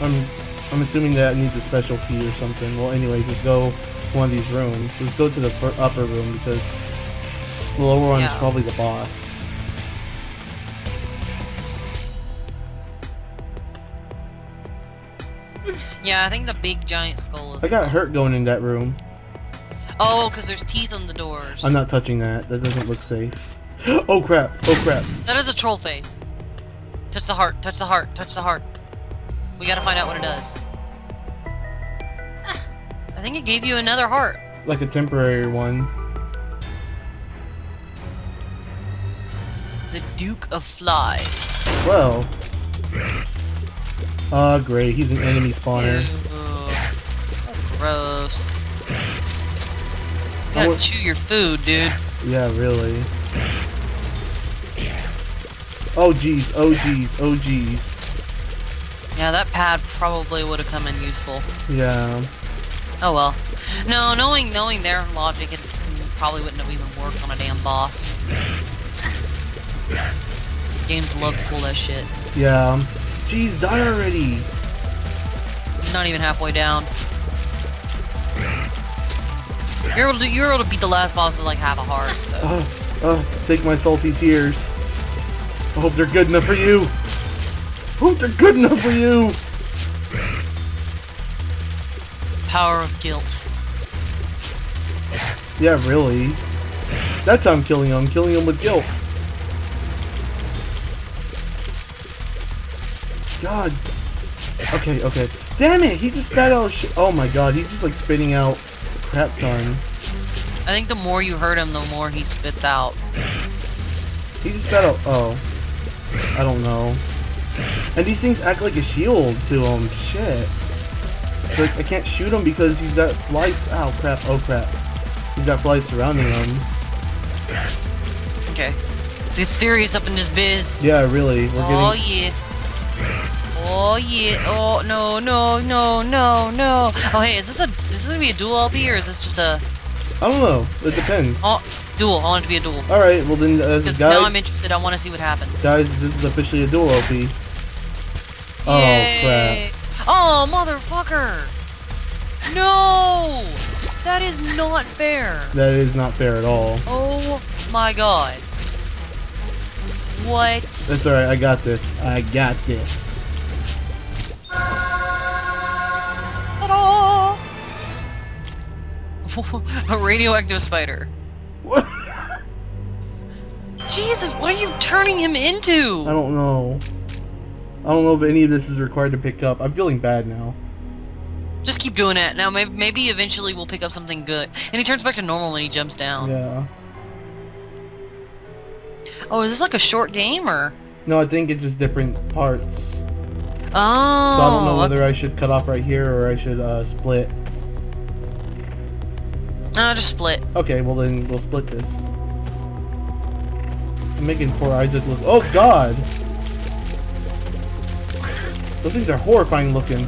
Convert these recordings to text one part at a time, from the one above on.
I'm I'm assuming that needs a special key or something. Well, anyways, let's go to one of these rooms. Let's go to the upper room because the lower one is probably the boss. Yeah, I think the big giant skull is. I got hurt going in that room. Oh, because there's teeth on the doors. I'm not touching that. That doesn't look safe. Oh crap! Oh crap! That is a troll face. Touch the heart. Touch the heart. Touch the heart. We gotta find out what it does. I think it gave you another heart. Like a temporary one. The Duke of Flies. Well. Ah, great. He's an enemy spawner. Ew. Gross. You gotta chew your food, dude. Yeah, really. Oh jeez, oh jeez, oh jeez. Yeah, that pad probably would have come in useful. Yeah. Oh well. No, knowing knowing their logic, it probably wouldn't have even worked on a damn boss. Games love to pull that shit. Yeah. Jeez, die already. He's not even halfway down. You're able to you're able to beat the last boss with like half a heart. So Uh, uh, take my salty tears. I hope they're good enough for you. Hope they're good enough for you. power of guilt. Yeah, really. That's how I'm killing him. I'm killing him with guilt. God. Okay, okay. Damn it! He just got out. Sh oh my God! He's just like spitting out crap ton. I think the more you hurt him, the more he spits out. He just got out. Oh. I don't know. And these things act like a shield to him. Shit. Like I can't shoot him because he's got flies. Oh crap! Oh crap! He's got flies surrounding him. Okay. Get serious up in this biz. Yeah, really. We're Oh getting. yeah. Oh yeah. Oh no no no no no. Oh hey, is this a is this gonna be a dual LP or is this just a I don't know. It depends. oh dual? I want it to be a dual. All right. Well then, uh, Because now I'm interested. I want to see what happens. guys, this is officially a dual LP. Oh Yay. Oh motherfucker! No, that is not fair. That is not fair at all. Oh my god. What? That's all right. I got this. I got this. A radioactive spider. What? Jesus, what are you turning him into? I don't know. I don't know if any of this is required to pick up. I'm feeling bad now. Just keep doing it. Now, maybe, maybe eventually we'll pick up something good. And he turns back to normal when he jumps down. Yeah. Oh, is this like a short game or? No, I think it's just different parts. Oh. So I don't know whether I should cut off right here or I should uh, split. Uh, just split. Okay, well then we'll split this. I'm making poor Isaac look. Oh God! Those things are horrifying looking.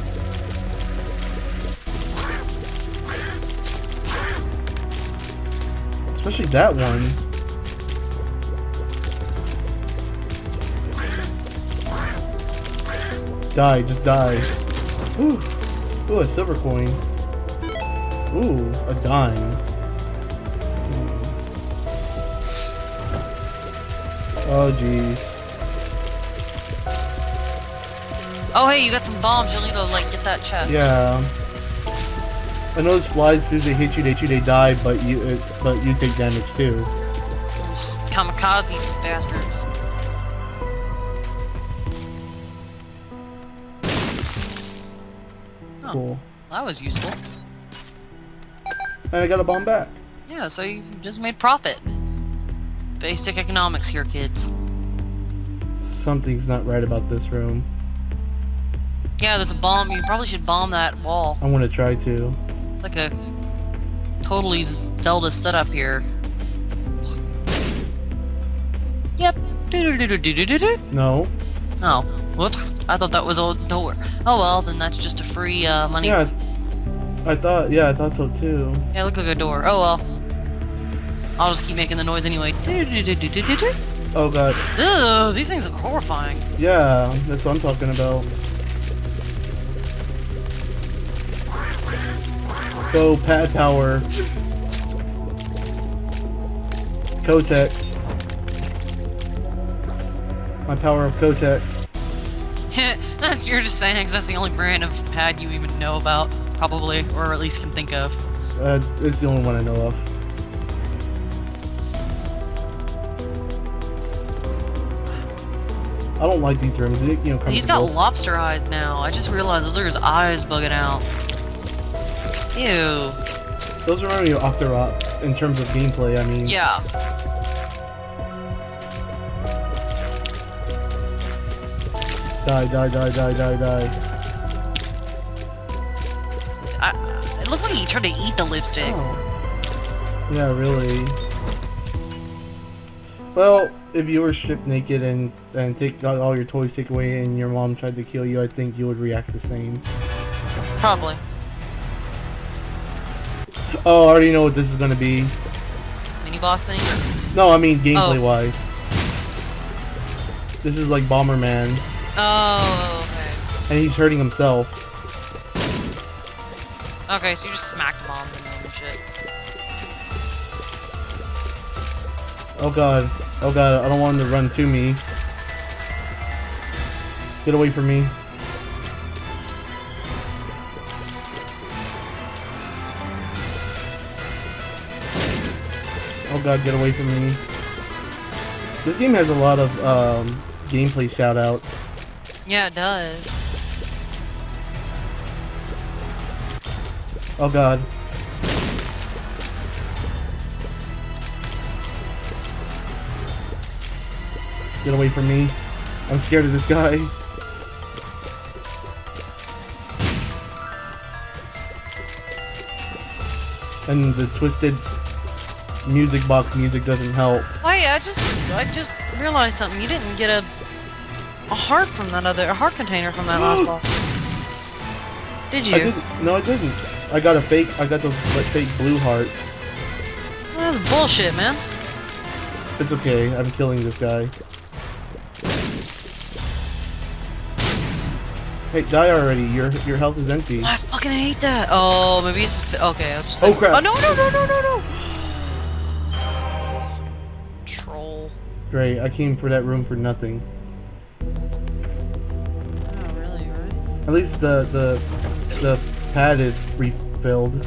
Especially that one. Die, just die. Ooh, ooh, a silver coin. Ooh, a dime. Hmm. Oh jeez. Oh, hey, you got some bombs. You'll need to like get that chest. Yeah. I know those flies, as soon as they hit you, they you, they die, but you, uh, but you take damage too. Those kamikaze bastards. Oh. Cool. That was useful. And I got a bomb back. Yeah, so you just made profit. Basic economics here, kids. Something's not right about this room. Yeah, there's a bomb. You probably should bomb that wall. I'm gonna try to. It's like a totally Zelda setup here. Yep. No. Oh, whoops. I thought that was a door. Oh well, then that's just a free uh, money. Yeah. I thought. Yeah, I thought so too. Yeah, look like a door. Oh well. I'll just keep making the noise anyway. Oh god. Ugh, these things look horrifying. Yeah, that's what I'm talking about. Go pad power. Kotex. My power of Kotex. that's you're just saying because that's the only brand of pad you even know about, probably, or at least can think of. Uh, it's the only one I know of. I don't like these rooms. They, you know, He's got lobster eyes now. I just realized those are his eyes bugging out. Ew. Those remind me of Octoroks in terms of gameplay. I mean, Yeah. die, die, die, die, die, die. I, it looks like he tried to eat the lipstick. Oh. Yeah, really. Well, if you were stripped naked and and take all your toys taken away and your mom tried to kill you, I think you would react the same. Probably. Oh, I already know what this is gonna be. Mini boss thing. No, I mean gameplay Oh. wise. This is like Bomberman, Oh, okay. and he's hurting himself. Okay, so you just smacked bombs and them and shit. Oh god. Oh god, I don't want him to run to me. Get away from me. Oh god, get away from me. This game has a lot of um, gameplay shoutouts. Yeah, it does. Oh god. Get away from me. I'm scared of this guy. And the twisted music box music doesn't help. Wait, I just I just realized something. You didn't get a a heart from that other a heart container from that last box. Did you? I didn't. No, I didn't. I got a fake. I got those like, fake blue hearts. That's bullshit, man. It's okay. I'm killing this guy. Hey, die already. Your your health is empty. I fucking hate that. Oh, maybe it's okay. I was just Oh, crap. Oh no no no no no no. Great. I came for that room for nothing. Oh really? Right? At least the the the pad is refilled.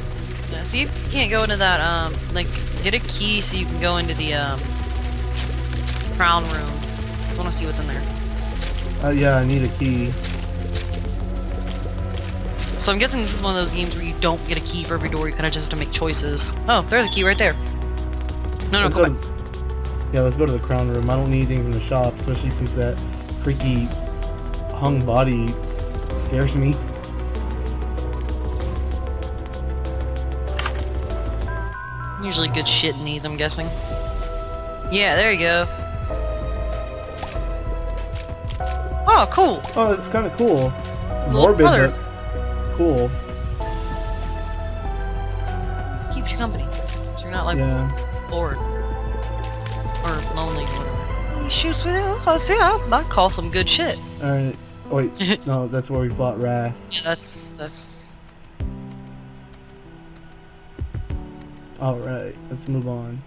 Yeah, see if you can't go into that. Um, like get a key so you can go into the um crown room. I just want to see what's in there. Uh, yeah, I need a key. So I'm guessing this is one of those games where you don't get a key for every door. You kind of just have to make choices. Oh, there's a key right there. No, no, go back. Yeah, let's go to the crown room. I don't need anything from the shop, especially since that freaky hung body scares me. Usually good shit in these, I'm guessing. Yeah, there you go. Oh, cool. Oh, it's kind of cool. Morbid, but cool. This keeps you company. So you're not like yeah. bored. Or lonely whatever. He shoots with it. Oh, see, I, I call some good shit. Alright. Wait. no, that's where we fought Wrath. Yeah, that's that's Alright, let's move on.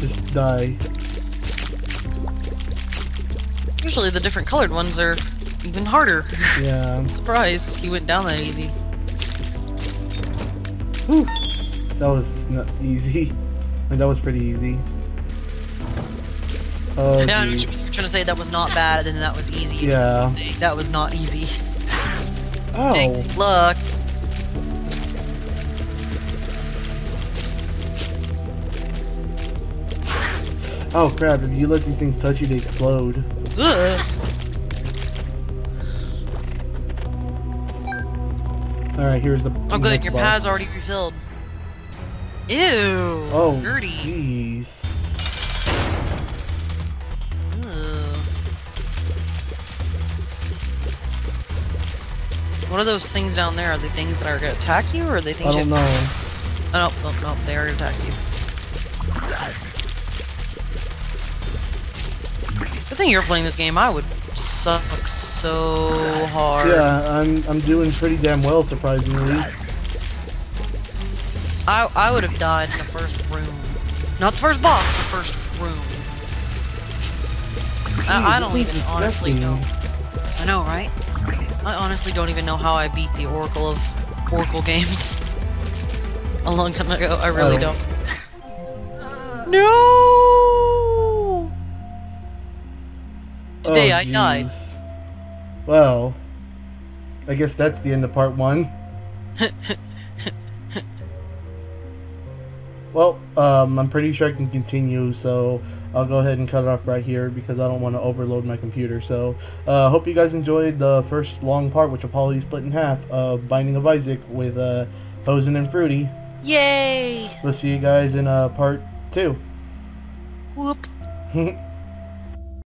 Just die. usually the different colored ones are even harder. Yeah. I'm surprised he went down that easy. Whew. That was not easy. I mean, that was pretty easy. Oh, yeah, I know what oh, geez. you mean. You're trying to say that was not bad, and then that was easy. Yeah. That was not easy. Oh. Take luck. Oh crap, if you let these things touch you, they explode. Ugh. Alright, here's the. Oh, good. Your pad's already refilled. Ew. Oh, Dirty. jeez. What are those things down there? Are they things that are gonna attack you, or are they things I you don't know. Oh, no, no, no, they are gonna attack you. Good thing you're playing this game. I would suck so hard. Yeah, I'm I'm doing pretty damn well, surprisingly. I I would have died in the first room. Not the first boss, the first room. I, I don't even honestly know. I know, right? I honestly don't even know how I beat the Oracle of Oracle games. A long time ago. I really Oh. don't. Uh, no! Today Oh, I died. Well, I guess that's the end of part one. well, um, I'm pretty sure I can continue, so I'll go ahead and cut it off right here because I don't want to overload my computer. So, uh, hope you guys enjoyed the first long part, which will probably split in half, of Binding of Isaac with uh, Hozen and Fruity. Yay! We'll see you guys in uh, part two. Whoop.